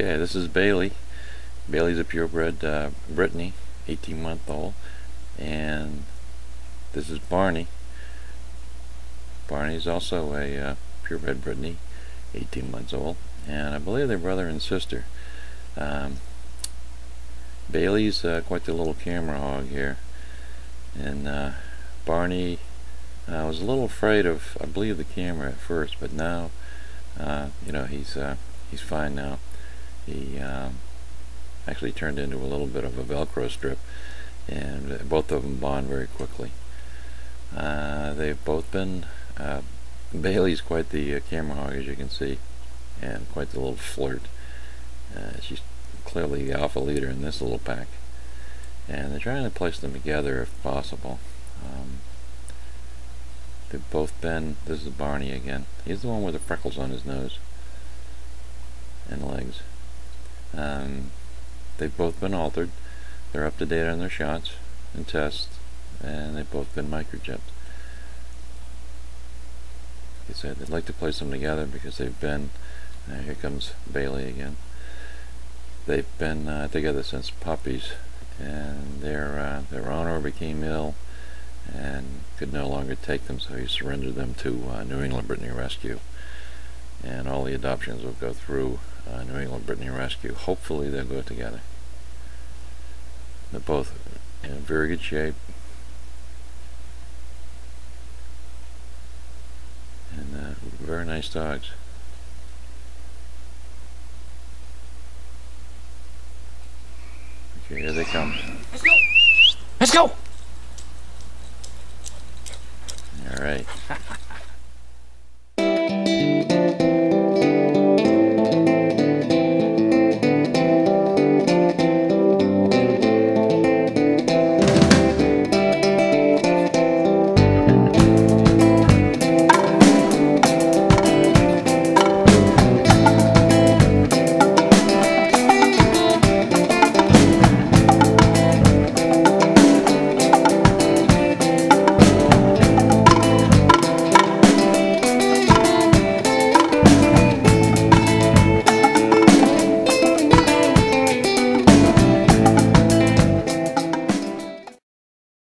Okay, this is Bailey. Bailey's a purebred uh, Brittany, 18 month old. And this is Barney. Barney's also a uh, purebred Brittany, 18 months old. And I believe they're brother and sister. Um, Bailey's uh, quite the little camera hog here. And uh, Barney uh, was a little afraid of, I believe, the camera at first, but now, uh, you know, he's uh, he's fine now he um, actually turned into a little bit of a velcro strip and both of them bond very quickly uh, they've both been uh, Bailey's quite the uh, camera hog as you can see and quite the little flirt. Uh, she's clearly the alpha leader in this little pack. And they're trying to place them together if possible. Um, they've both been this is Barney again. He's the one with the freckles on his nose and legs. Um, they've both been altered. They're up to date on their shots and tests, and they've both been microchipped. I said, they'd like to place them together because they've been, uh, here comes Bailey again, they've been uh, together since puppies, and their, uh, their owner became ill and could no longer take them, so he surrendered them to uh, New England Brittany Rescue and all the adoptions will go through uh, New England Brittany Rescue. Hopefully they'll go together. They're both in very good shape. And uh, very nice dogs. Okay, here they come. Let's go! Let's go! All right.